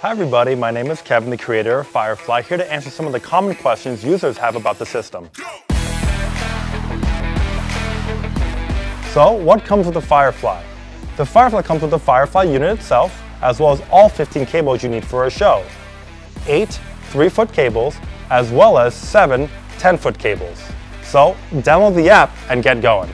Hi everybody, my name is Kevin, the creator of Firefly, here to answer some of the common questions users have about the system. So, what comes with the Firefly? The Firefly comes with the Firefly unit itself, as well as all 15 cables you need for a show. 8 3-foot cables, as well as 7 10-foot cables. So, download the app and get going.